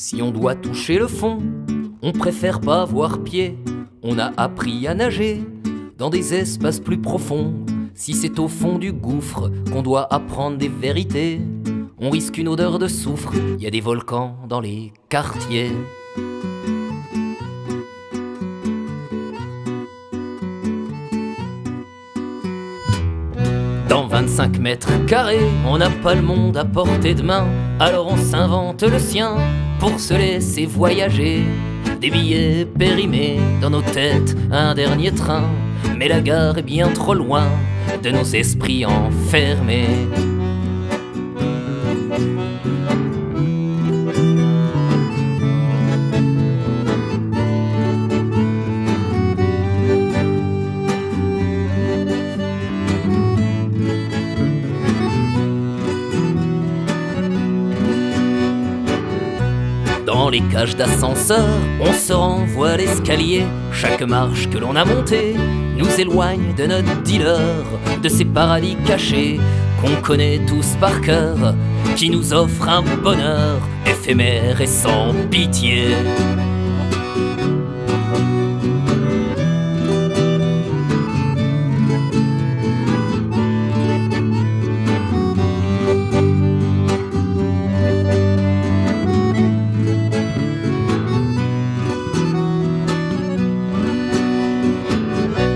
Si on doit toucher le fond, on préfère pas voir pied. On a appris à nager dans des espaces plus profonds. Si c'est au fond du gouffre qu'on doit apprendre des vérités, on risque une odeur de soufre. Y a des volcans dans les quartiers. Dans 25 mètres carrés, on n'a pas le monde à portée de main, alors on s'invente le sien pour se laisser voyager. Des billets périmés dans nos têtes, un dernier train, mais la gare est bien trop loin de nos esprits enfermés. Dans les cages d'ascenseur, on se renvoie l'escalier. Chaque marche que l'on a montée nous éloigne de notre dealer, de ces paradis cachés qu'on connaît tous par cœur, qui nous offrent un bonheur éphémère et sans pitié.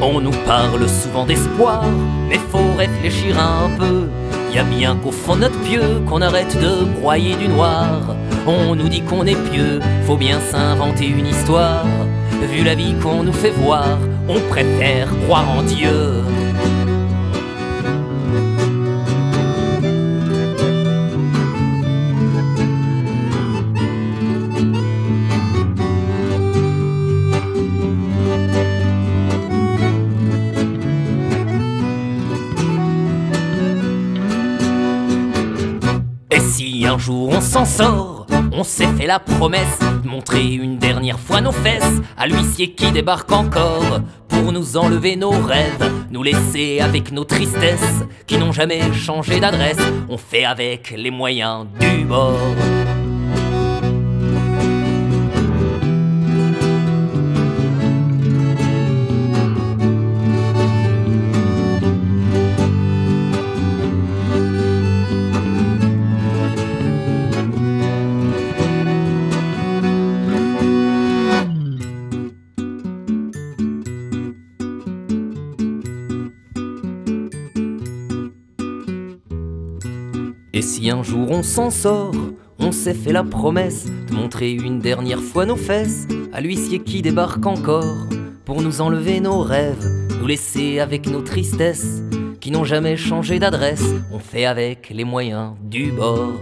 On nous parle souvent d'espoir, mais faut réfléchir un peu. Y a bien qu'au fond notre pieu qu'on arrête de broyer du noir. On nous dit qu'on est pieux, faut bien s'inventer une histoire. Vu la vie qu'on nous fait voir, on préfère croire en Dieu. Si un jour on s'en sort, on s'est fait la promesse de montrer une dernière fois nos fesses à l'huissier qui débarque encore pour nous enlever nos rêves, nous laisser avec nos tristesses qui n'ont jamais changé d'adresse. On fait avec les moyens du bord. Et si un jour on s'en sort, on s'est fait la promesse de montrer une dernière fois nos fesses à l'huissier qui débarque encore pour nous enlever nos rêves, nous laisser avec nos tristesses qui n'ont jamais changé d'adresse. On fait avec les moyens du bord.